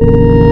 you